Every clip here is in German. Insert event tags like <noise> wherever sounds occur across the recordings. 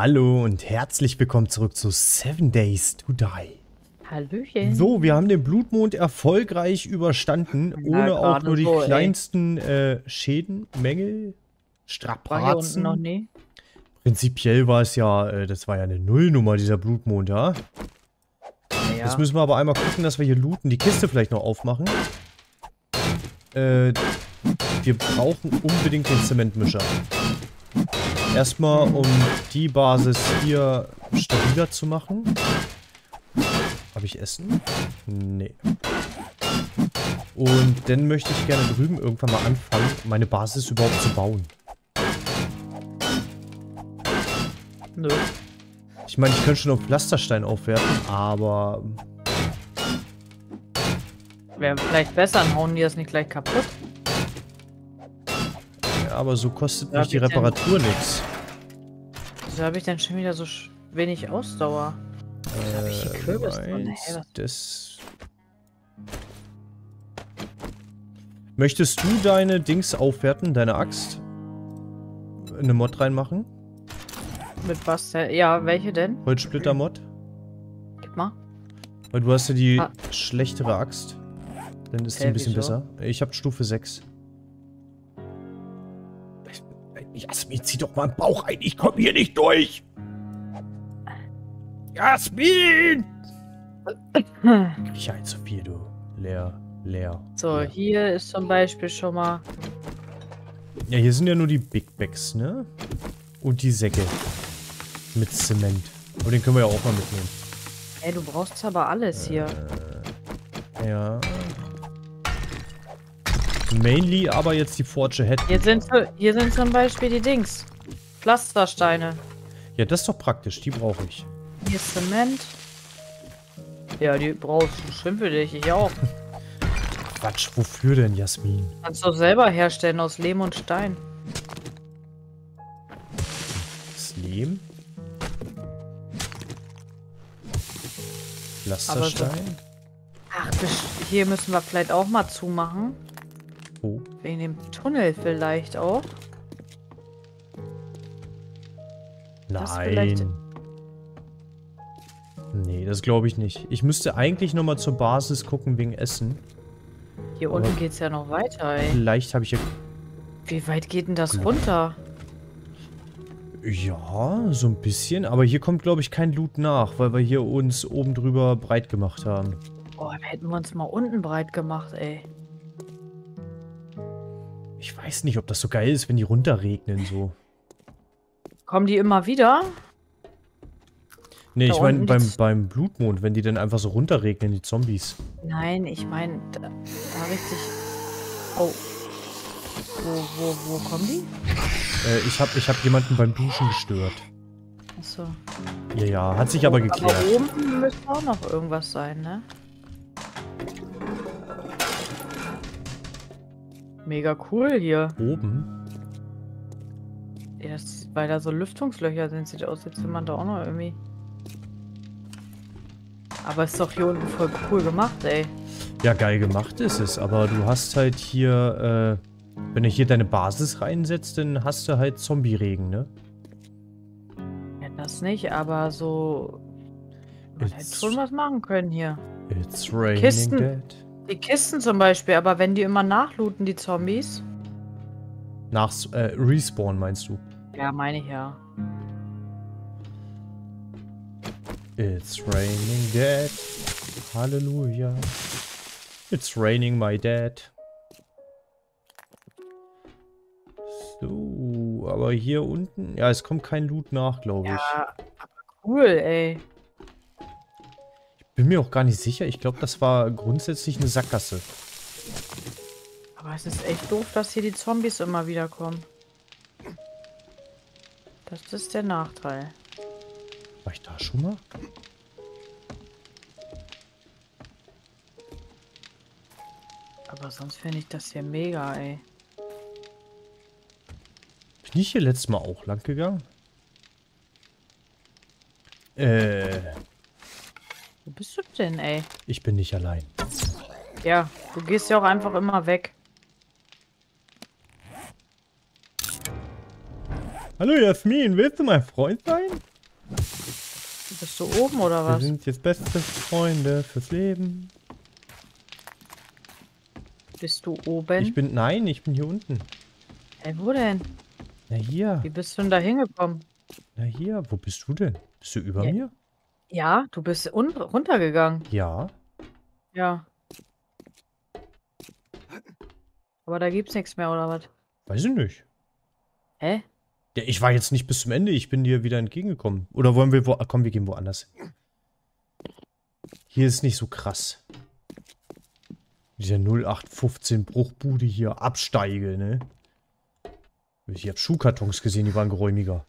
Hallo und herzlich willkommen zurück zu Seven Days to Die. Hallöchen. So, wir haben den Blutmond erfolgreich überstanden, ohne auch gerade nur die so, kleinsten äh, Schäden, Mängel, Strapazen. noch nie? Prinzipiell war es ja, äh, das war ja eine Nullnummer, dieser Blutmond, ja? Ja. Jetzt müssen wir aber einmal gucken, dass wir hier looten, die Kiste vielleicht noch aufmachen. Äh, wir brauchen unbedingt den Zementmischer. Erstmal, um die Basis hier stabiler zu machen. Habe ich Essen? Nee. Und dann möchte ich gerne drüben irgendwann mal anfangen, meine Basis überhaupt zu bauen. Nö. Ich meine, ich könnte schon auf Pflasterstein aufwerfen, aber Wäre vielleicht besser, dann hauen die das nicht gleich kaputt. Aber so kostet mich die? Reparatur nichts. Wieso habe ich denn schon wieder so wenig Ausdauer? hab ich hier Kürbis drin? Hey, das... Möchtest du deine Dings aufwerten, deine Axt? Eine Mod reinmachen? Mit was? denn? Ja, welche denn? Holzsplitter-Mod? Gib mal. Weil du hast ja die Ah. schlechtere Axt. Dann ist Hä, ein bisschen wieso? besser. Ich habe Stufe 6. Jasmin, zieh doch mal einen Bauch ein. Ich komme hier nicht durch. Jasmin! Ich ein zu viel, du. Leer, leer. So, leer. hier ist zum Beispiel schon mal. Ja, hier sind ja nur die Big Bags, ne? Und die Säcke. Mit Zement. Aber den können wir ja auch mal mitnehmen. Ey, du brauchst aber alles hier. Ja. Mainly aber jetzt die Forge Head. Hier sind, hier sind zum Beispiel die Dings. Pflastersteine. Ja, das ist doch praktisch. Die brauche ich. Hier ist Zement. Ja, die brauchst du für dich. Ich auch. <laughs> Quatsch, wofür denn, Jasmin? Kannst du selber herstellen aus Lehm und Stein. Das Lehm? Pflasterstein? Ach, hier müssen wir vielleicht auch mal zumachen. Oh. Wegen dem Tunnel vielleicht auch. Das Nein. Nee, das glaube ich nicht. Ich müsste eigentlich nochmal zur Basis gucken wegen Essen. Hier Aber- unten geht's ja noch weiter, ey. Vielleicht habe ich ja... Wie weit geht denn das runter? Ja, so ein bisschen. Aber hier kommt, glaube ich, kein Loot nach, weil wir hier uns oben drüber breit gemacht haben. Boah, hätten wir uns mal unten breit gemacht, ey. Ich weiß nicht, ob das so geil ist, wenn die runterregnen so. Kommen die immer wieder? Nee, Da ich meine beim, beim Blutmond, wenn die dann einfach so runterregnen, die Zombies. Nein, ich meine, da, da richtig... Oh. Wo, wo, wo kommen die? Äh, ich habe ich hab jemanden beim Duschen gestört. Achso. Ja, ja, hat sich aber geklärt. Aber oben müsste auch noch irgendwas sein, ne? Mega cool hier. Oben? Ja, das, weil da so Lüftungslöcher sind, sieht aus, als wenn man da auch noch irgendwie. Aber ist doch hier unten voll cool gemacht, ey. Ja, geil gemacht ist es, aber du hast halt hier, äh, wenn du hier deine Basis reinsetzt, dann hast du halt Zombie-Regen, ne? Ja, das nicht, aber so. Man hätte schon was machen können hier. It's raining Kisten. dead. Die Kisten zum Beispiel, aber wenn die immer nachlooten, die Zombies. Nach, äh, Respawn meinst du? Ja, meine ich ja. It's raining dead. Halleluja. It's raining my dad. So, aber hier unten, ja, es kommt kein Loot nach, glaube ich. Ja, aber cool, ey. Bin mir auch gar nicht sicher. Ich glaube, das war grundsätzlich eine Sackgasse. Aber es ist echt doof, dass hier die Zombies immer wieder kommen. Das ist der Nachteil. War ich da schon mal? Aber sonst finde ich das hier mega, ey. Bin ich hier letztes Mal auch lang gegangen? Äh, denn, ey? ich bin nicht allein. Ja, du gehst ja auch einfach immer weg. Hallo Jasmin, willst du mein Freund sein? Bist du oben oder Wir was? sind jetzt beste Freunde fürs Leben. Bist du oben? Ich bin, nein, ich bin hier unten. Hey, wo denn? Na hier, Wie bist du denn da hingekommen? na hier, wo bist du denn? Bist du über Ja. mir? Ja, du bist un runtergegangen. Ja. Ja. Aber da gibt's nichts mehr, oder was? Weiß ich nicht. Hä? Ja, ich war jetzt nicht bis zum Ende, ich bin dir wieder entgegengekommen. Oder wollen wir wo. Komm, wir gehen woanders hin. Hier ist nicht so krass. Dieser 0815 Bruchbude hier, Absteige, ne? Ich habe Schuhkartons gesehen, die waren geräumiger.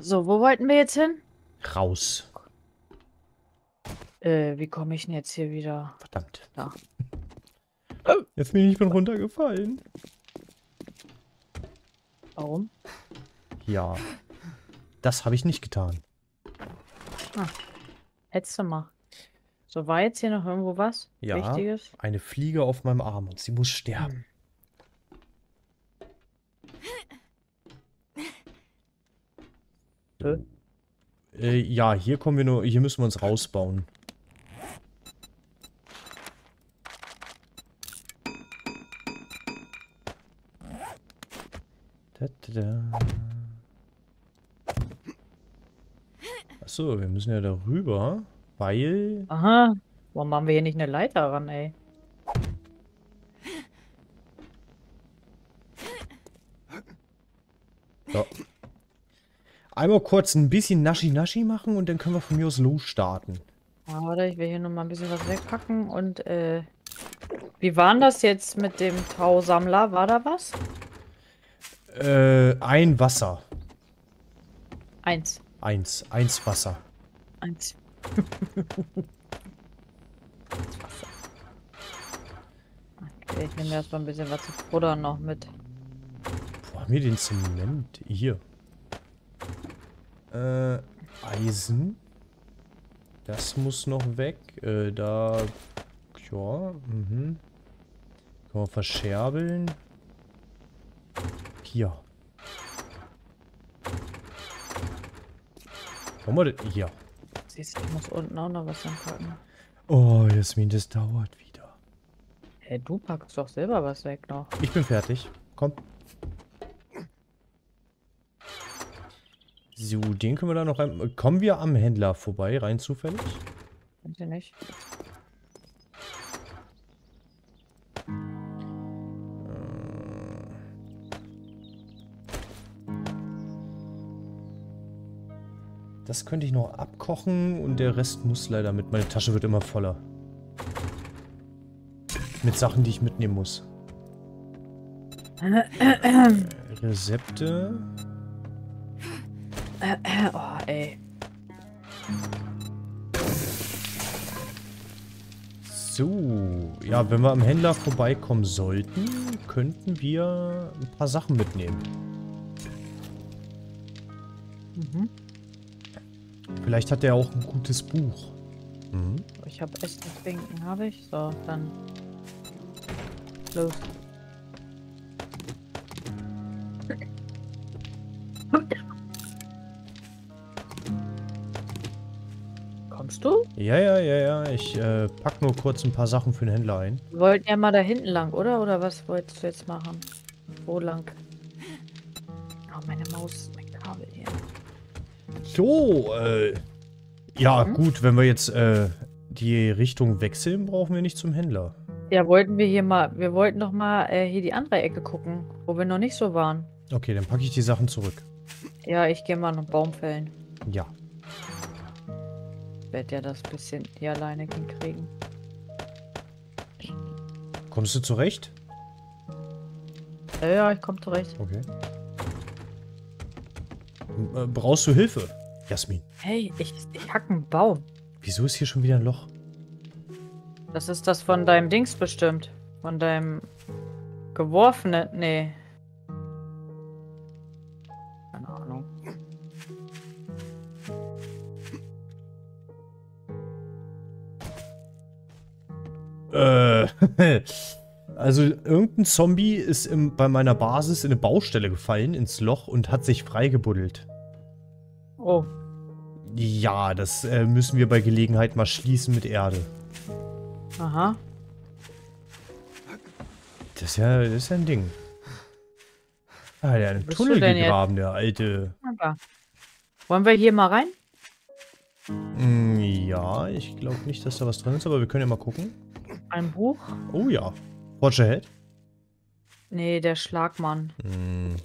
So, wo wollten wir jetzt hin? Raus. Äh, wie komme ich denn jetzt hier wieder? Verdammt. Da. <laughs> Jetzt bin ich bin runtergefallen. Warum? Ja. Das habe ich nicht getan. Hättest du mal. So, war jetzt hier noch irgendwo was Ja. Wichtiges? Eine Fliege auf meinem Arm und sie muss sterben. Hä? Äh, ja, hier kommen wir nur, hier müssen wir uns rausbauen. Da, da, da. Achso, wir müssen ja darüber, weil... Aha. Warum haben wir hier nicht eine Leiter ran, ey? Ja. Einmal kurz ein bisschen Naschi-Naschi machen und dann können wir von mir aus losstarten. Warte, ich will hier noch mal ein bisschen was wegpacken und, äh... Wie war denn das jetzt mit dem Tausammler? War da was? Äh, ein Wasser. Eins. Eins. Eins Wasser. Eins. Okay, ich nehme erstmal ein bisschen was zu futtern noch mit. Wo haben wir den Zement? Hier. Äh, Eisen. Das muss noch weg. Äh, da... Ja, mhm. Können wir verscherbeln. Hier. Wollen wir das? Hier. Siehst du, ich muss unten auch noch was anpacken. Oh, Jasmin, das dauert wieder. Hey, du packst doch selber was weg noch. Ich bin fertig. Komm. So, den können wir da noch rein. Kommen wir am Händler vorbei, rein zufällig? Ich nicht. Das könnte ich noch abkochen und der Rest muss leider mit. Meine Tasche wird immer voller. Mit Sachen, die ich mitnehmen muss. <coughs> Rezepte. <coughs> oh, ey. So, ja, wenn wir am Händler vorbeikommen sollten, könnten wir ein paar Sachen mitnehmen. Mhm. Vielleicht hat er auch ein gutes Buch. Mhm. Ich habe Essen trinken, habe ich. So, dann. Los. Kommst du? Ja, ja, ja, ja. Ich äh, pack nur kurz ein paar Sachen für den Händler ein. Wir wollten ja mal da hinten lang, oder? Oder was wolltest du jetzt machen? Wo lang? Oh, meine Maus, mein Kabel hier. So, äh. Ja, Mhm. gut, wenn wir jetzt äh, die Richtung wechseln, brauchen wir nicht zum Händler. Ja, wollten wir hier mal, wir wollten doch mal äh, hier die andere Ecke gucken, wo wir noch nicht so waren. Okay, dann packe ich die Sachen zurück. Ja, ich gehe mal einen Baum fällen. Ja. Ich werde ja das bisschen hier alleine hinkriegen. Kommst du zurecht? Ja, ja, ich komme zurecht. Okay. Äh, brauchst du Hilfe, Jasmin? Hey, ich, ich hack einen Baum. Wieso ist hier schon wieder ein Loch? Das ist das von deinem Dings bestimmt. Von deinem geworfenen. Nee. Keine Ahnung. Äh. <laughs> also irgendein Zombie ist im, bei meiner Basis in eine Baustelle gefallen, ins Loch und hat sich freigebuddelt. Oh. Ja, das äh, müssen wir bei Gelegenheit mal schließen mit Erde. Aha. Das ist ja, das ist ja ein Ding. Ah, der hat einen bist Tunnel gegraben, der alte. Aber. Wollen wir hier mal rein? Hm, ja, ich glaube nicht, dass da was drin ist, aber wir können ja mal gucken. Ein Buch? Oh ja. Watch ahead. Nee, der Schlagmann. Hm.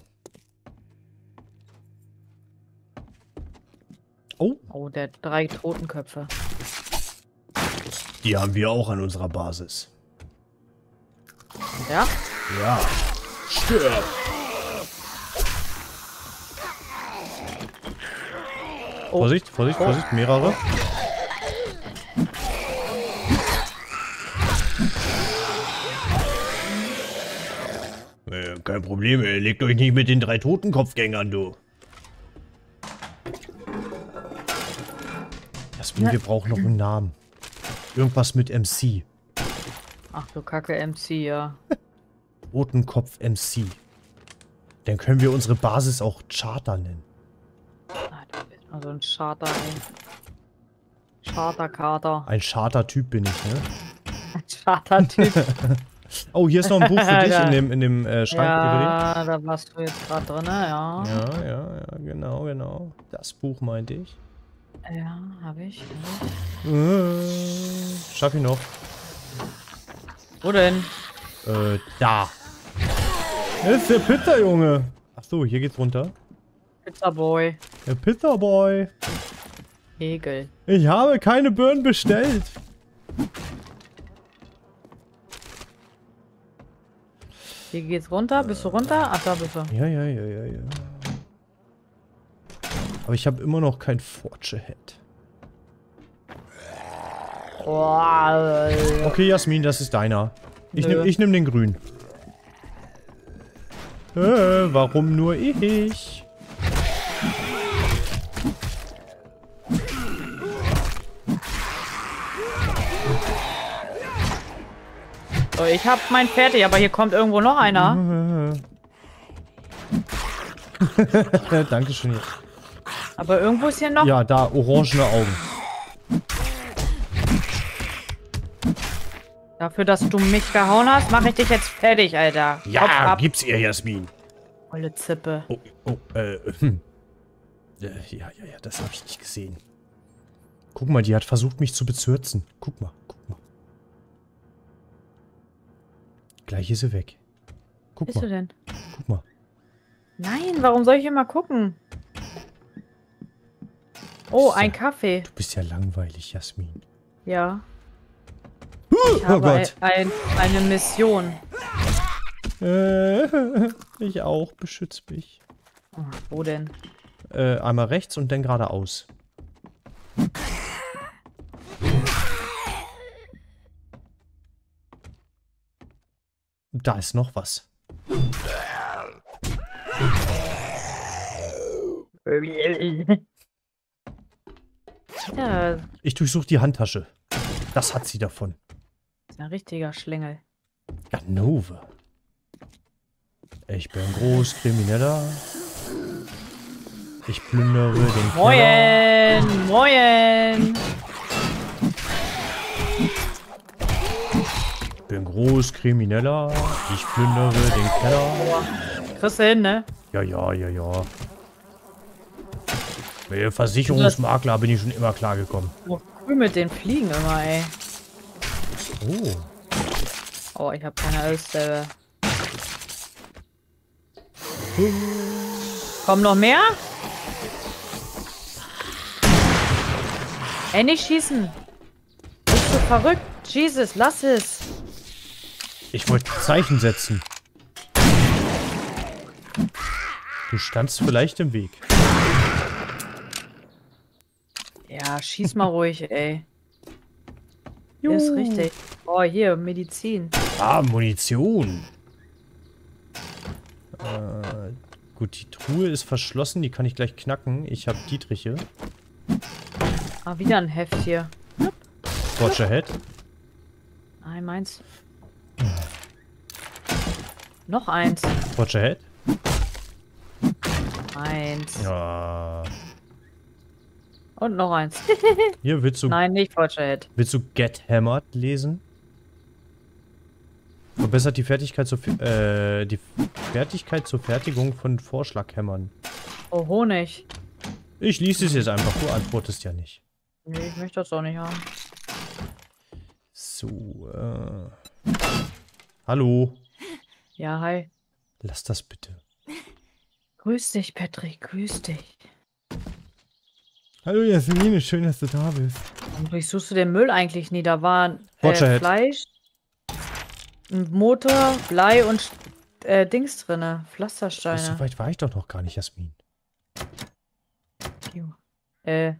Oh, Oh, der hat drei Totenköpfe. die haben wir auch an unserer Basis. Ja? Ja. Stirb! Oh. Vorsicht, Vorsicht, Vorsicht, mehrere. Kein Problem, ey. legt euch nicht mit den drei Totenkopfgängern, du. Jasmin, Ja. wir brauchen noch einen Namen. Irgendwas mit MC. Ach du Kacke, MC, ja. <laughs> Totenkopf MC. Dann können wir unsere Basis auch Charter nennen. Ah, du bist mal so ein Charter, ey. Charterkater. Ein Charter-Typ bin ich, ne? Ein <laughs> Charter-Typ. <laughs> Oh, hier ist noch ein Buch für <laughs> dich Ja. in dem, in dem äh, Schrank ja, da warst du jetzt gerade drin, ja. Ja, ja, ja, genau, genau. Das Buch meinte ich. Ja, habe ich. Hab ich. Äh, schaff ich noch. Wo denn? Äh, da. Das ist der Pizza, Junge. Ach so, hier geht's runter. Pizza Boy. Der Pizza Boy. Egel. Ich habe keine Birnen bestellt. Hier geht's runter. Bist du runter? Ach, da bist du. Ja, ja, ja, ja, ja. Aber ich habe immer noch kein Forge Ahead. Boah, Okay, Jasmin, das ist deiner. Ich nehme ich nehm den grün. Äh, warum nur ich? So, ich hab mein fertig, aber hier kommt irgendwo noch einer. <laughs> Dankeschön. Aber irgendwo ist hier noch. Ja, da, orangene Augen. Dafür, dass du mich gehauen hast, mache ich dich jetzt fertig, Alter. Kopf ab. gib's ihr, Jasmin. Olle Zippe. Oh, oh, äh, hm. Äh, Ja, ja, ja, das habe ich nicht gesehen. Guck mal, die hat versucht, mich zu bezürzen. Guck mal, guck mal. Gleich ist sie weg. Guck Bist du mal, denn? guck mal. Nein, warum soll ich immer gucken? Oh, ein Kaffee. Du bist ja langweilig, Jasmin. Ja. Ich oh habe Gott. ein, eine Mission. Äh, <laughs> ich auch. Beschütz mich. Oh, wo denn? Äh, einmal rechts und dann geradeaus. Da ist noch was. Ja, Ich durchsuche die Handtasche. Das hat sie davon. ist ein richtiger Schlingel. Ganove. Ich bin Großkrimineller. Ich plündere den Keller. Moin! Moin! Großkrimineller. Ich plündere den Keller. Kriegst du hin, ne? Ja, ja, ja, ja. Mit Versicherungsmakler bin ich schon immer klargekommen. Oh, cool mit den Fliegen immer, ey. Oh. Oh, ich habe keine Ölstelle. Kommen noch mehr? Ey, nicht schießen. Bist du verrückt? Jesus, lass es. Ich wollte Zeichen setzen. Du standst vielleicht im Weg. Ja, schieß mal ruhig, ey. Ist richtig. Oh, hier, Medizin. Ah, Munition. Äh, gut, die Truhe ist verschlossen. Die kann ich gleich knacken. Ich habe Dietriche. Ah, wieder ein Heft hier. Watch ahead. Nein, meins. Noch eins. Watch ahead. Eins. Ja. Und noch eins. <laughs> Hier, willst du, Nein, nicht Fortschritt. willst du Get Hammered lesen? Verbessert die Fertigkeit zur, äh, die Fertigkeit zur Fertigung von Vorschlaghämmern. Oh, Honig. Ich lese es jetzt einfach, du antwortest ja nicht. Nee, ich möchte das auch nicht haben. So, äh. Hallo. Ja, hi. Lass das bitte. Grüß dich, Patrick. Grüß dich. Hallo Jasmine, schön, dass du da bist. Warum durchsuchst du den Müll eigentlich nie? Da waren äh. Fleisch, ein Motor, Blei und äh, Dings drinne. So Pflastersteine. weit war ich doch noch gar nicht, Jasmin. Äh,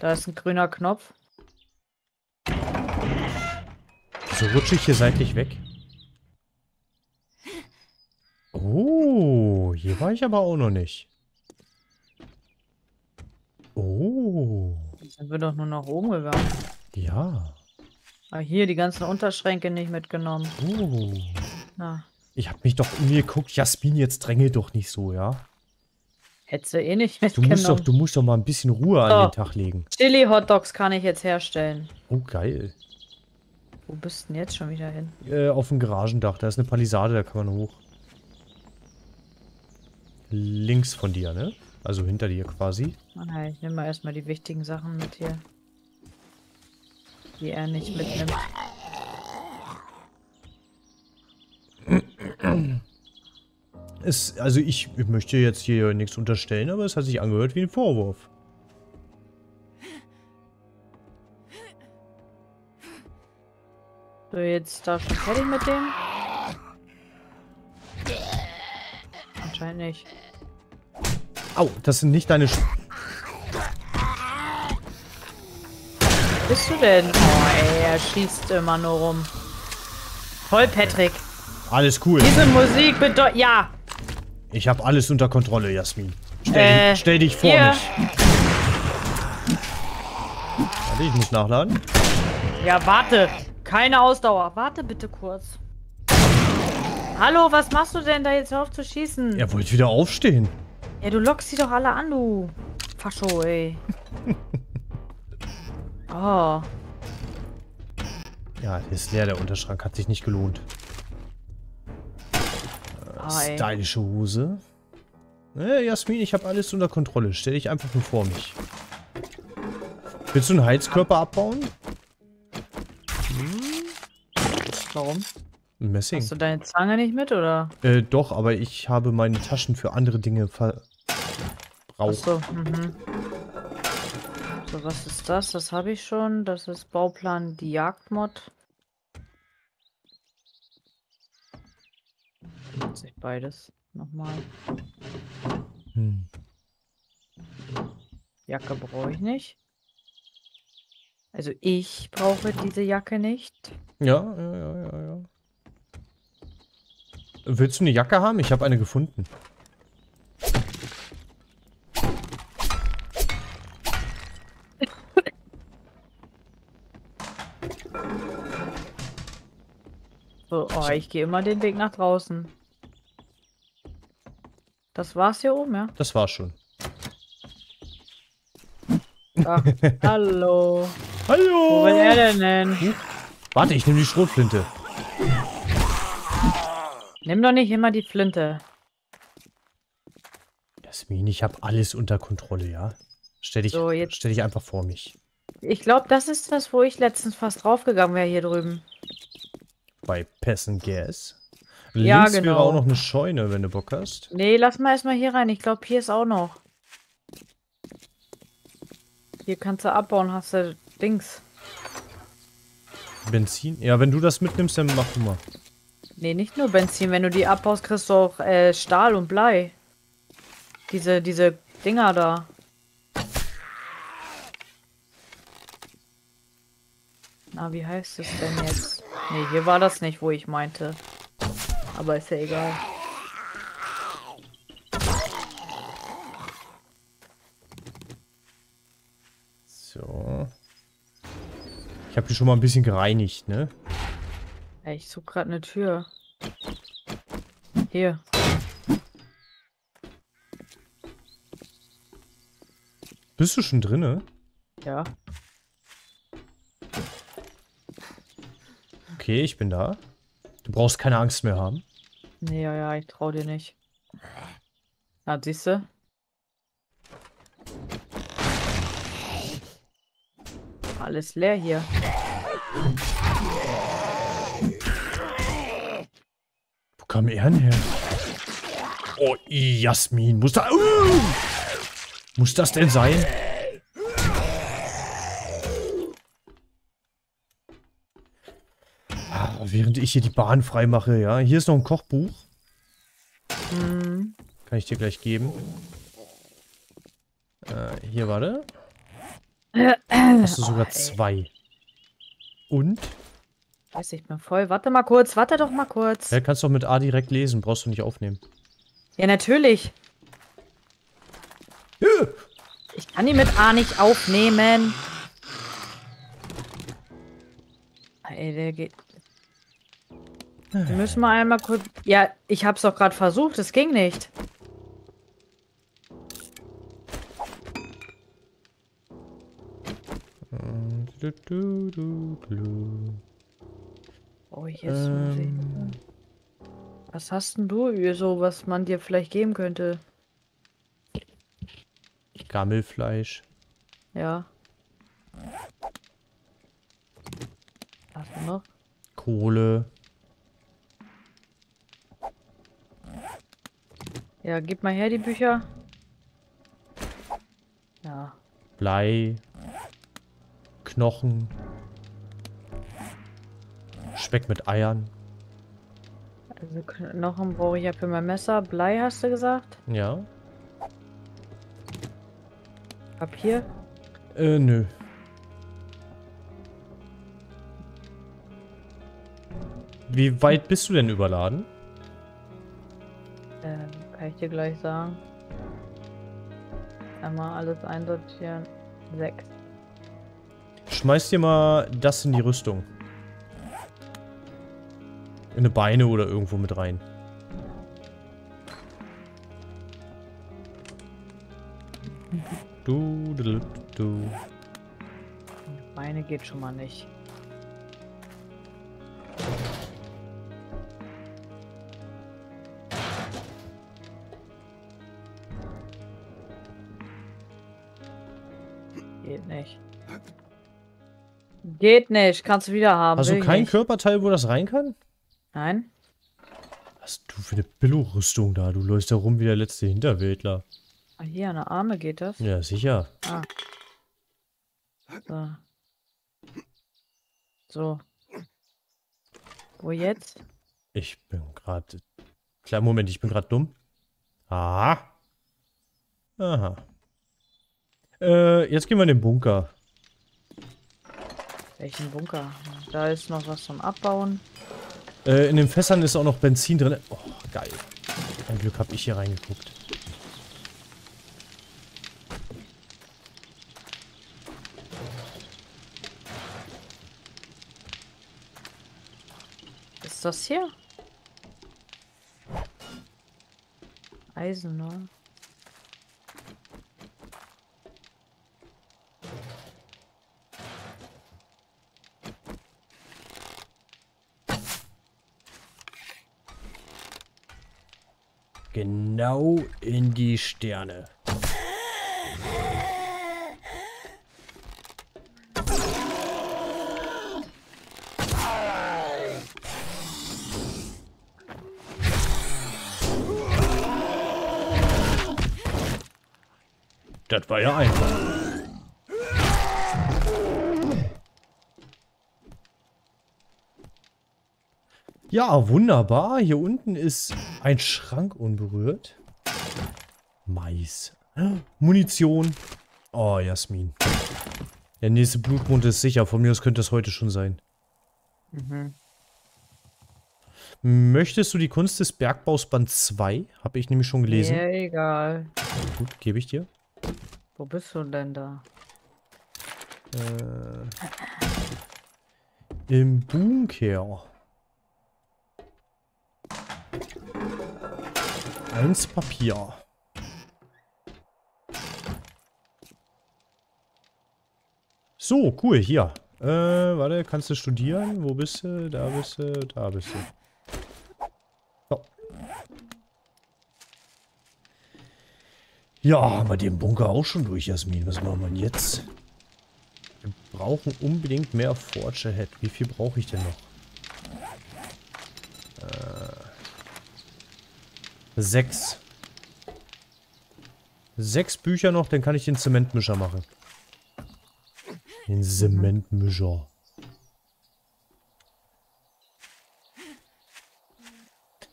da ist ein grüner Knopf. So rutsche ich hier seitlich weg. Oh, hier war ich aber auch noch nicht. Oh, Sind wir doch nur nach oben gegangen. ja. Ah, hier die ganzen Unterschränke nicht mitgenommen. Oh. Na, Ich hab mich doch umgeguckt. Jasmin, jetzt drängel doch nicht so, ja? hättest du eh nicht Du mitgenommen. musst doch, du musst doch mal ein bisschen Ruhe an So. den Tag legen. Chili Hotdogs kann ich jetzt herstellen. Oh, geil. Wo bist denn jetzt schon wieder hin? Äh, auf dem Garagendach. Da ist eine Palisade, da kann man hoch. Links von dir, ne? Also hinter dir quasi. Ah, ich nehme mal erstmal die wichtigen Sachen mit hier. Die er nicht mitnimmt. Es, also ich, ich möchte jetzt hier nichts unterstellen, aber es hat sich angehört wie ein Vorwurf. So, jetzt da schon fertig mit dem? Nicht. Au, das sind nicht deine Sch bist du denn? Oh, ey, er schießt immer nur rum. Voll, Patrick. Alles cool. Diese Musik bedeutet... Ja, Ich habe alles unter Kontrolle, Jasmin. Stell, Äh, stell dich vor hier. mich. Warte, ich muss nachladen. ja, warte. Keine Ausdauer. Warte bitte kurz. Hallo, was machst du denn da jetzt Hör auf zu schießen? Er wollte wieder aufstehen. Ja, du lockst sie doch alle an, du. Fascho, ey. <laughs> Oh. Ja, ist leer, der Unterschrank. Hat sich nicht gelohnt. Ey. Stylische Hose. Äh, Jasmin, ich habe alles unter Kontrolle. Stell dich einfach nur vor mich. Willst du einen Heizkörper abbauen? Warum? Messing. Hast du deine Zange nicht mit, oder? Äh, doch, aber ich habe meine Taschen für andere Dinge verbraucht. Achso, mhm. So, was ist das? Das habe ich schon. Das ist Bauplan die Jagdmod. Jetzt nicht beides. Nochmal. Hm. Jacke brauche ich nicht. Also ich brauche diese Jacke nicht. Ja, ja, ja, ja, ja. Willst du eine Jacke haben? Ich habe eine gefunden. So, oh, ich gehe immer den Weg nach draußen. Das war's hier oben, ja? Das war's schon. Ah, <laughs> hallo. Wo Hallo! will er denn hin? Warte, ich nehme die Schrotflinte. Nimm doch nicht immer die Flinte. Jasmin, ich habe alles unter Kontrolle, ja? Stell dich, So, jetzt- stell dich einfach vor mich. Ich glaube, das ist das, wo ich letztens fast draufgegangen wäre hier drüben. Bei Pessen Gas. Ja, Links wäre genau. auch noch eine Scheune, wenn du Bock hast. Nee, lass mal erstmal hier rein. Ich glaube, hier ist auch noch. Hier kannst du abbauen, hast du Dings. Benzin? Ja, wenn du das mitnimmst, dann mach du mal. Nee, nicht nur Benzin. Wenn du die abbaust, kriegst du auch äh, Stahl und Blei. Diese, diese Dinger da. Na, wie heißt es denn jetzt? Nee, hier war das nicht, wo ich meinte. Aber ist ja egal. So. Ich habe die schon mal ein bisschen gereinigt, ne? Ey, ich suche gerade eine Tür. Hier. Bist du schon drinne? Ja. Okay, ich bin da. Du brauchst keine Angst mehr haben. Nee, ja, ja, ich trau dir nicht. Ja, siehst du? Alles leer hier. Kam er denn her? Oh, Jasmin, muss da... Uh! Muss das denn sein? Ah, während ich hier die Bahn frei mache, ja. Hier ist noch ein Kochbuch. Hm. Kann ich dir gleich geben. Äh, hier, warte. <clears throat> Hast du sogar zwei. Und? Weiß ich bin voll. Warte mal kurz, warte doch mal kurz. Ja, kannst doch mit A direkt lesen, brauchst du nicht aufnehmen. Ja, natürlich. Ich kann die mit A nicht aufnehmen. Ey, der geht. Wir müssen mal einmal kurz. Ja, ich hab's doch gerade versucht, es ging nicht. Du, du, du, du. Oh, Musik. Ähm, Was hast denn du so, was man dir vielleicht geben könnte? Gammelfleisch. Ja. Was noch? Kohle. Ja, gib mal her die Bücher. Ja. Blei. Knochen. Speck mit Eiern. Also Knochen brauche ich ja für mein Messer. Blei hast du gesagt? Ja. Papier? Äh, nö. Wie weit bist du denn überladen? Ähm, kann ich dir gleich sagen. Einmal alles einsortieren. Sechs. Schmeiß dir mal das in die Rüstung. In eine Beine oder irgendwo mit rein. Du, du, du. Beine geht schon mal nicht. Geht nicht. Geht nicht. Kannst du wieder haben. Hast du will ich kein nicht. Körperteil, wo das rein kann? Nein? Was du für eine Billo-Rüstung da? Du läufst da rum wie der letzte Hinterwäldler. Ah, hier an der Arme geht das. Ja, sicher. Ah. So. So. Wo jetzt? Ich bin gerade... Kleinen Moment, ich bin gerade dumm. Aha. Aha. Äh, jetzt gehen wir in den Bunker. Welchen Bunker? Da ist noch was zum Abbauen. Äh, in den Fässern ist auch noch Benzin drin. Oh, geil. Ein Glück habe ich hier reingeguckt. Ist das hier? Eisen, ne? Genau in die Sterne. Das war ja einfach. Ja, wunderbar. Hier unten ist ein Schrank unberührt. Mais. Munition. Oh, Jasmin. Der nächste Blutmond ist sicher. Von mir aus könnte es heute schon sein. Mhm. Möchtest du die Kunst des Bergbaus Band 2? Habe ich nämlich schon gelesen. Ja, egal. Gut, gebe ich dir. Wo bist du denn da? Äh, Im Bunker. Eins Papier. So, cool, hier. Äh, warte, kannst du studieren? Wo bist du? Da bist du, da bist du. So. Ja, haben wir den Bunker auch schon durch, Jasmin. Was machen wir denn jetzt? Wir brauchen unbedingt mehr Forge Ahead. Wie viel brauche ich denn noch? Äh, sechs. Sechs Bücher noch, dann kann ich den Zementmischer machen. Den Zementmischer.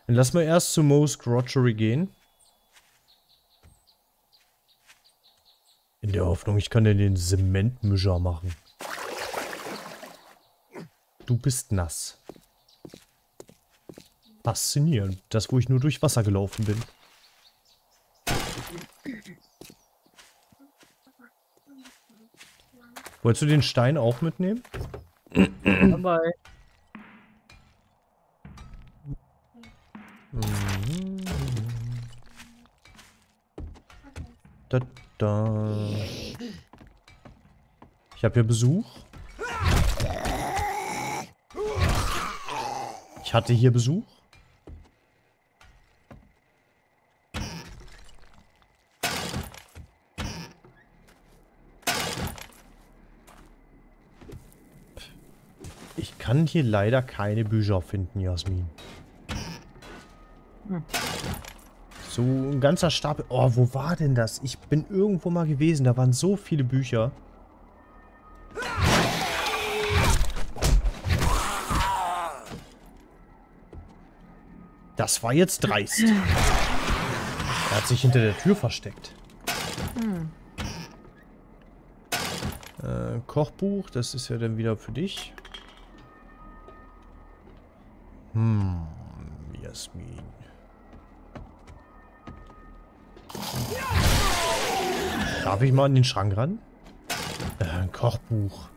Dann lass mal erst zu Mo's Grottery gehen. In der Hoffnung, ich kann dir den Zementmischer machen. Du bist nass. Faszinierend. Das, wo ich nur durch Wasser gelaufen bin. Wolltest du den Stein auch mitnehmen? Dabei. Mhm. Da, da. Ich habe hier Besuch. Ich hatte hier Besuch. Ich kann hier leider keine Bücher finden, Jasmin. Hm. So ein ganzer Stapel. Oh, wo war denn das? Ich bin irgendwo mal gewesen. Da waren so viele Bücher. Das war jetzt dreist. Er hat sich hinter der Tür versteckt. Hm. Äh, Kochbuch, das ist ja dann wieder für dich. Hm, Jasmin. Darf ich mal an den Schrank ran? Äh, ein Kochbuch.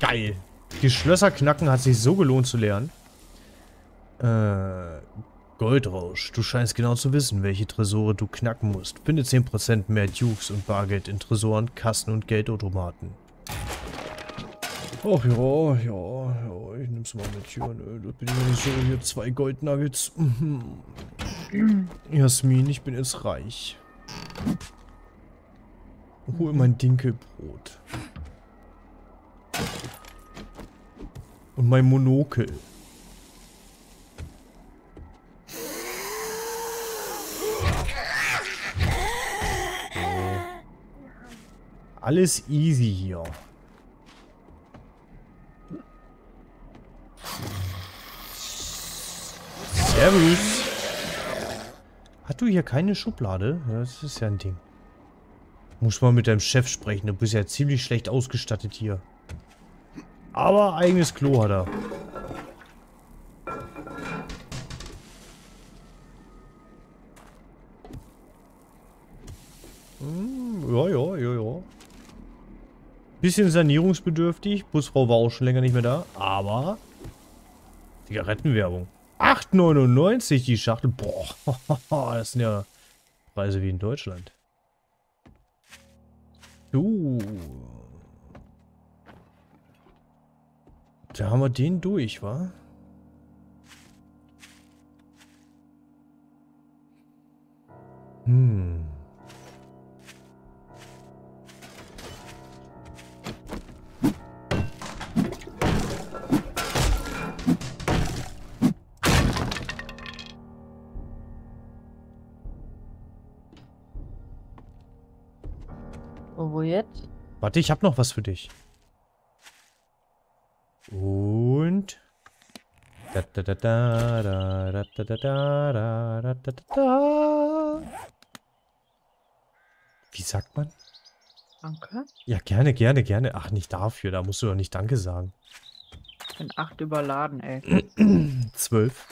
Geil. Die Schlösser knacken hat sich so gelohnt zu lernen. Äh, Goldrausch. Du scheinst genau zu wissen, welche Tresore du knacken musst. Finde 10% mehr Dukes und Bargeld in Tresoren, Kassen und Geldautomaten. Ach ja, ja, ja, ich nehm's mal mit hier. Ne? Da bin ich so hier zwei Goldnuggets. Mhm. Jasmin, ich bin jetzt reich. Hol mein Dinkelbrot. Und mein Monokel. Alles easy hier. Servus. Hast du hier keine Schublade? Das ist ja ein Ding. Muss mal mit deinem Chef sprechen. Du bist ja ziemlich schlecht ausgestattet hier. Aber eigenes Klo hat er. Hm, ja, ja, ja, ja. Bisschen sanierungsbedürftig. Busfrau war auch schon länger nicht mehr da. Aber Zigarettenwerbung. 8,99 die Schachtel. Boah, <laughs> das sind ja Preise wie in Deutschland. Du. Da haben wir den durch, wa? Hm. Wo jetzt? Warte, ich habe noch was für dich. Und... Da, da, da, da, da, da, da, da, da, da, da, da. Wie sagt man? Danke. Ja, gerne, gerne, gerne. Ach, nicht dafür. Da musst du doch nicht Danke sagen. Ich bin acht überladen, ey. Zwölf.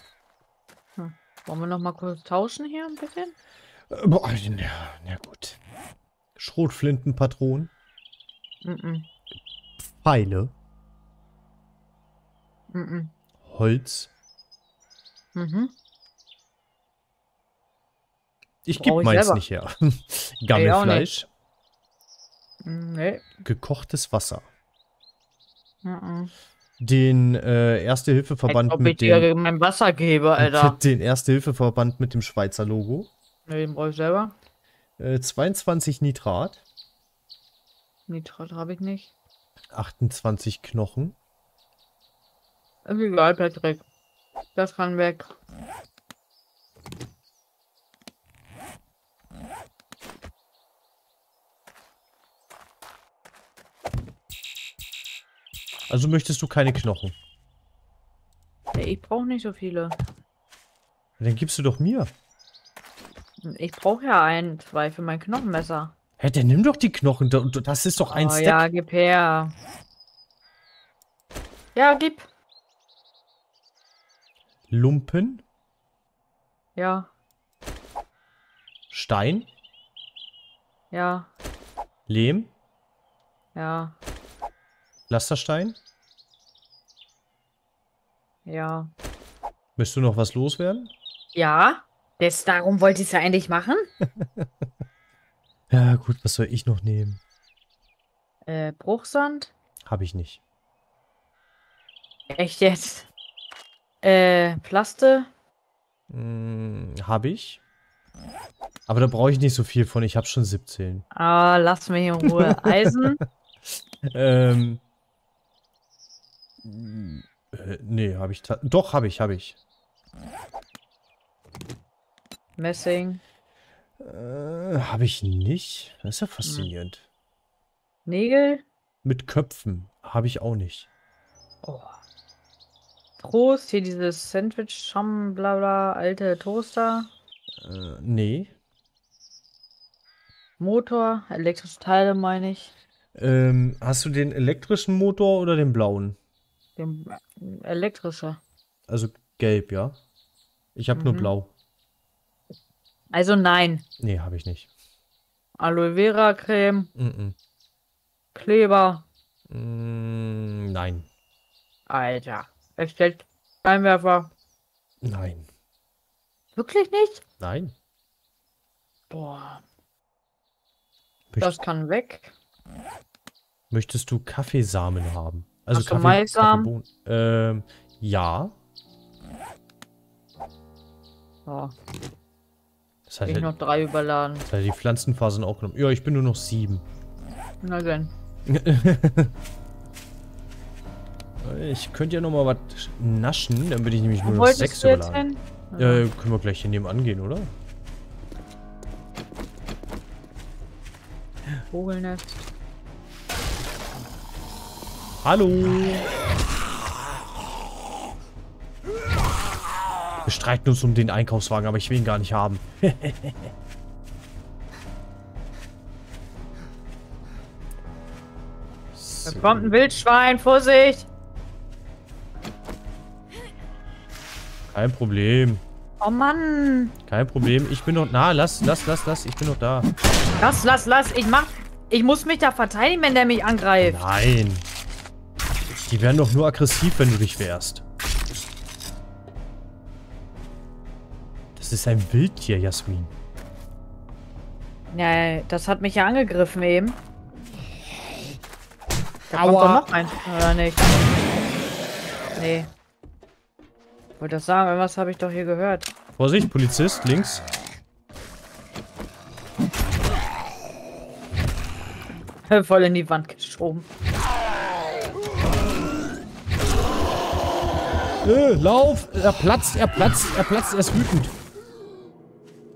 Wollen wir noch mal kurz tauschen hier ein bisschen? Äh, Boah, ja, ja gut. Schrotflintenpatronen. Mhm. Pfeile. Mhm. Holz. Mhm. Ich gebe ich meins selber. nicht her. <laughs> <laughs> Gammelfleisch. Nee. Gekochtes Wasser. Mhm. Den äh, Erste-Hilfe-Verband mit ich dem mein Wasser gebe, Alter. <laughs> den Erste-Hilfe-Verband mit dem Schweizer Logo. nee, den brauch ich selber. Äh, 22 Nitrat, Nitrat habe ich nicht. 28 Knochen. Ist egal, Patrick. Das kann weg. Also möchtest du keine Knochen. Ich brauche nicht so viele. Dann gibst du doch mir. Ich brauche ja ein, zwei für mein Knochenmesser. Hä, dann nimm doch die Knochen. da- da- Das ist doch ein oh, Stack. ja, gib her. Ja, gib. Lumpen, Ja, Stein, ja, Lehm, ja, Lasterstein. ja. Möchtest du noch was loswerden? Ja, das, darum wollte ich es ja eigentlich machen. <laughs> Ja, gut, was soll ich noch nehmen? Äh, Bruchsand? Habe ich nicht. Echt jetzt? Äh, Plaste? Hm, Habe ich. Aber da brauche ich nicht so viel von. Ich habe schon 17. Ah, lass mich in Ruhe. Eisen? <laughs> Ähm. Äh, nee, habe ich. Doch, habe ich, habe ich. Messing? Äh, habe ich nicht. Das ist ja faszinierend. Nägel? Mit Köpfen habe ich auch nicht. Oh. Trost, hier dieses Sandwich, Scham, bla bla, alte Toaster. Äh, nee. Motor, elektrische Teile meine ich. Ähm, hast du den elektrischen Motor oder den blauen? Den elektrische. Also gelb, ja? Ich habe nur Mhm. blau. Also nein. Nee, habe ich nicht. Aloe Vera Creme, Mm Kleber. -mm. Mm, nein. Alter. Wegstellt. Scheinwerfer. Nein. Wirklich nicht? Nein. Boah. Möcht, Das kann weg. möchtest du Kaffeesamen haben? Also du Maisamen? Ähm, ja. So, Das hat, ich ja, noch drei überladen. das hat ja die Pflanzenphasen auch genommen. Ja, ich bin nur noch sieben. Na denn. <laughs> Ich könnte ja noch mal was naschen, dann bin ich nämlich nur noch sechs überladen. Äh, können wir gleich hier nebenan gehen, oder? Vogelnest. Hallo! Wir streiten uns um den Einkaufswagen, aber ich will ihn gar nicht haben. <laughs> Da kommt ein Wildschwein, Vorsicht! Kein Problem. Oh Mann! Kein Problem. Ich bin noch. Na, lass, lass, lass, lass. Ich bin noch da. Lass, lass, lass! Ich mach. Ich muss mich da verteidigen, wenn der mich angreift. Nein. Die werden doch nur aggressiv, wenn du dich wehrst. Das ist ein Wildtier, Jasmin. Ja, das hat mich ja angegriffen eben. Da Aua. kommt doch noch ein, oder nicht? Nee. Ich wollte das sagen, irgendwas habe ich doch hier gehört. Vorsicht, Polizist, links. <laughs> Voll in die Wand geschoben. Äh, lauf! Er platzt, er platzt, er platzt, er ist wütend.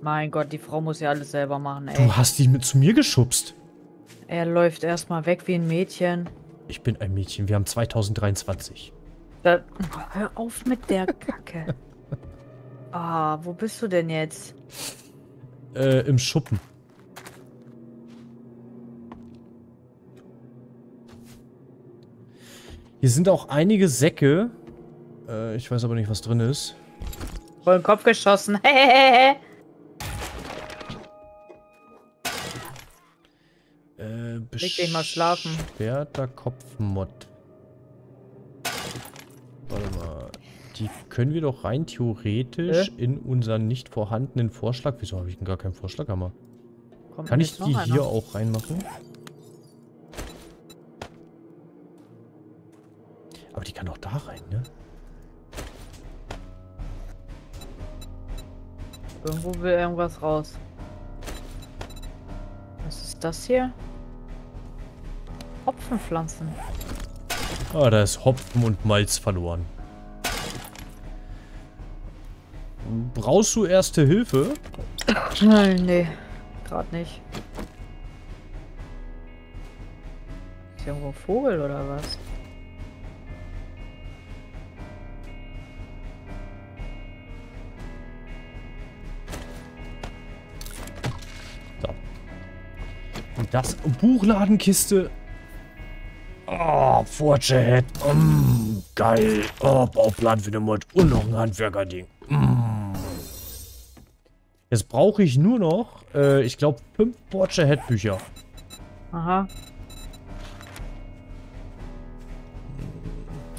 Mein Gott, die Frau muss ja alles selber machen, ey. Du hast dich mit zu mir geschubst. Er läuft erstmal weg wie ein Mädchen. Ich bin ein Mädchen, wir haben 2023. Da, hör auf mit der Kacke. <laughs> Ah, wo bist du denn jetzt? Äh, im Schuppen. Hier sind auch einige Säcke. Äh, ich weiß aber nicht, was drin ist. Voll den Kopf geschossen. <laughs> Äh, Leg dich mal schlafen. Beschwerter Kopfmod. Warte mal. Die können wir doch rein theoretisch Äh? in unseren nicht vorhandenen Vorschlag. Wieso habe ich denn gar keinen Vorschlaghammer? Kommt Kann ich die hier auch reinmachen? Aber die kann auch da rein, ne? Irgendwo will irgendwas raus. Was ist das hier? Hopfenpflanzen. Ah, da ist Hopfen und Malz verloren. Brauchst du erste Hilfe? Nein, nee. Gerade nicht. Ist hier irgendwo ein Vogel oder was? Und das Buchladenkiste. Fortschritt. Mm, geil. Oh, Bauplan für den Mod. Und noch ein Handwerkerding. Mm. Jetzt brauche ich nur noch, äh, ich glaube, fünf Porsche Head Bücher. Aha.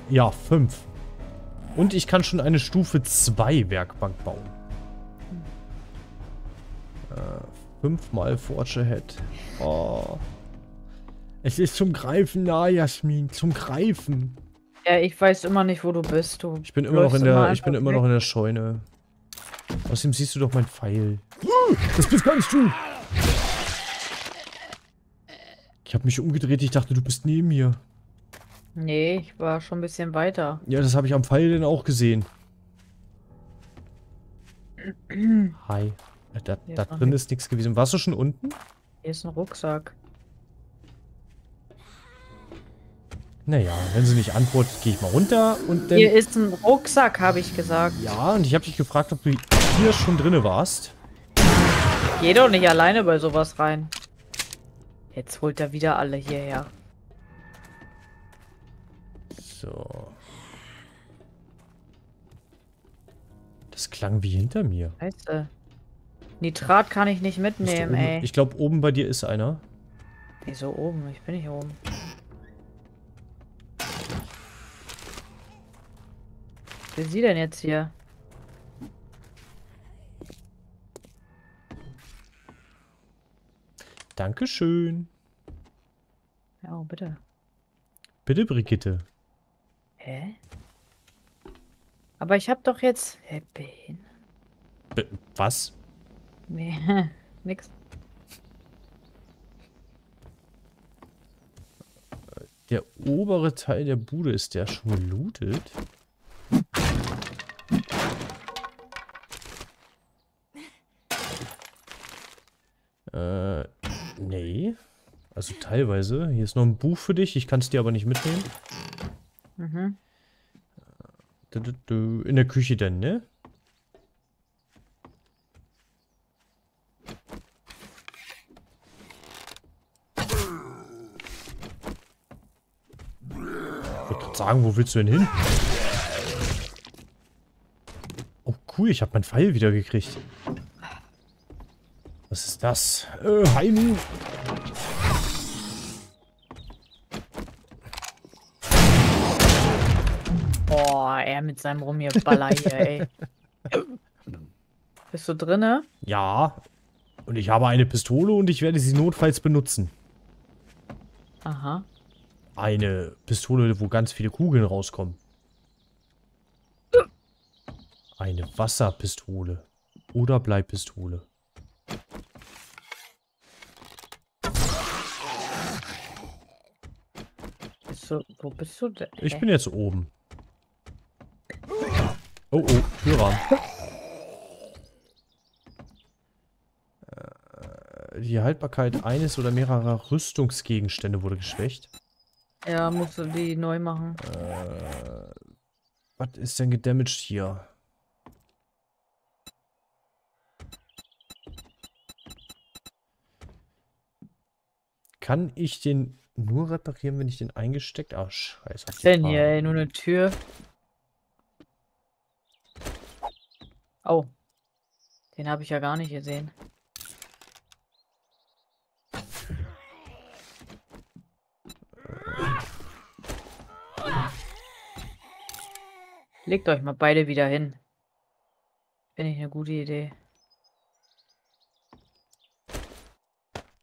Ja, fünf. Und ich kann schon eine Stufe 2 Werkbank bauen. Äh, fünfmal Forge Head. Oh. Es ist zum Greifen nah, Jasmin. Zum Greifen. Ja, ich weiß immer nicht, wo du bist. Du Ich bin immer noch in der, ich bin immer weg. noch in der Scheune. Außerdem siehst du doch mein Pfeil. Das bist gar nicht du. Ich habe mich umgedreht. Ich dachte, du bist neben mir. Nee, ich war schon ein bisschen weiter. Ja, das habe ich am Pfeil denn auch gesehen. <clears throat> Hi. Da, da drin ist nichts gewesen. Warst du schon unten? Hier ist ein Rucksack. Naja, wenn sie nicht antwortet, gehe ich mal runter und dann... Hier ist ein Rucksack, habe ich gesagt. Ja, und ich habe dich gefragt, ob du hier schon drinne warst. Geh doch nicht alleine bei sowas rein. Jetzt holt er wieder alle hierher. So. Das klang wie hinter mir. Scheiße. Nitrat kann ich nicht mitnehmen, ey. Ich glaube, oben bei dir ist einer. Wieso oben? Ich bin nicht oben. Wie ist sie denn jetzt hier? Dankeschön. Ja, oh, bitte. Bitte, Brigitte. Hä? Aber ich hab doch jetzt... Hä, bin? B was? Nee, <laughs> nix. Der obere Teil der Bude ist der schon gelootet? Also teilweise. Hier ist noch ein Buch für dich. Ich kann es dir aber nicht mitnehmen. Mhm. Du. In der Küche dann, ne? Ich wollte gerade sagen, wo willst du denn hin? Oh, cool, ich habe mein Pfeil wieder gekriegt. Was ist das? Äh, Heini. Boah, er mit seinem Rumgeballer hier, ey. <laughs> Bist du drinne? Ja. Und ich habe eine Pistole und ich werde sie notfalls benutzen. Aha. Eine Pistole, wo ganz viele Kugeln rauskommen. Eine Wasserpistole. Oder Bleipistole. Bist du, wo bist du denn? Ich bin jetzt oben. Oh, oh, Türrahmen. Äh, Die Haltbarkeit eines oder mehrerer Rüstungsgegenstände wurde geschwächt. Ja, musst du die neu machen. Äh, was ist denn gedamaged hier? Kann ich den nur reparieren, wenn ich den eingesteckt? Ah, scheiße. Was denn hier, ey? Nur eine Tür. Oh. Den habe ich ja gar nicht gesehen. Legt euch mal beide wieder hin. Finde ich eine gute Idee.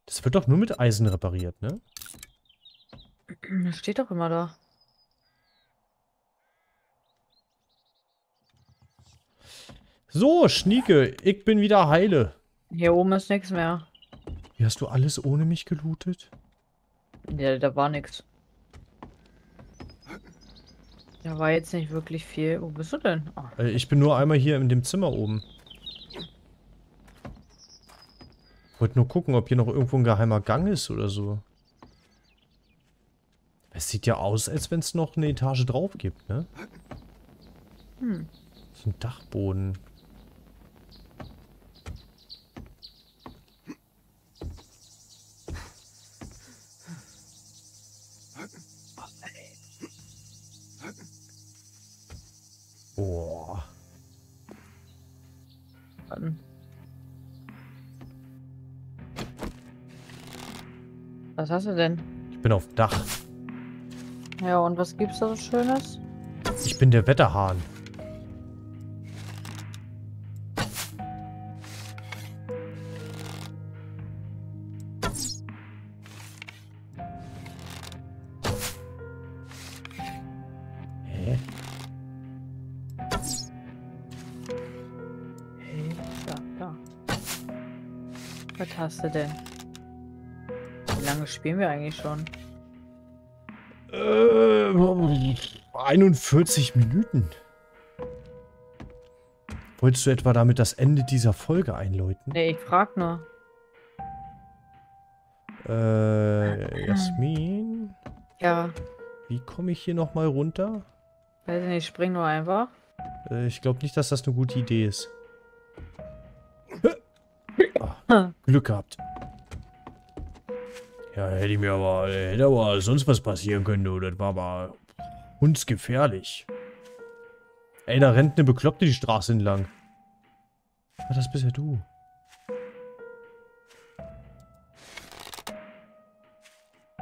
Das wird doch nur mit Eisen repariert, ne? Das steht doch immer da. So, Schnieke, ich bin wieder heile. Hier oben ist nichts mehr. Wie hast du alles ohne mich gelootet? Ja, da war nichts. Da war jetzt nicht wirklich viel. Wo bist du denn? Äh, Ich bin nur einmal hier in dem Zimmer oben. Wollte nur gucken, ob hier noch irgendwo ein geheimer Gang ist oder so. Es sieht ja aus, als wenn es noch eine Etage drauf gibt, ne? hm. So ein Dachboden. Was hast du denn? Ich bin auf dem Dach. Ja, und was gibt's da so Schönes? Ich bin der Wetterhahn. Was hast du denn? Wie lange spielen wir eigentlich schon? Äh, 41 Minuten. Wolltest du etwa damit das Ende dieser Folge einläuten? Nee, ich frag nur. Äh, Jasmin, Ja, wie komme ich hier nochmal runter? weiß ich nicht, spring nur einfach. Äh, ich glaube nicht, dass das eine gute Idee ist. <laughs> Ah, Glück gehabt. Ja, hätte ich mir aber, hätte aber sonst was passieren können, du. Das war aber hundsgefährlich. Ey, da rennt eine Bekloppte die Straße entlang. Ah, das bist ja du.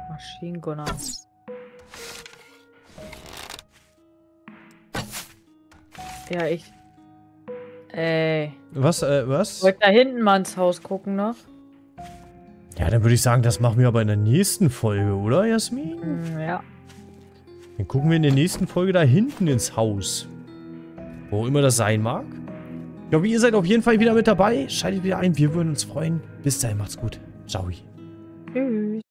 Maschinengunner. Ja, ich. Ey. Was, äh, was? Wollt da hinten mal ins Haus gucken noch? Ja, dann würde ich sagen, das machen wir aber in der nächsten Folge, oder, Jasmin? Hm, ja. Dann gucken wir in der nächsten Folge da hinten ins Haus. Wo immer das sein mag. Ich hoffe, ihr seid auf jeden Fall wieder mit dabei. Schaltet wieder ein, wir würden uns freuen. Bis dahin, macht's gut. Ciao. Tschüss.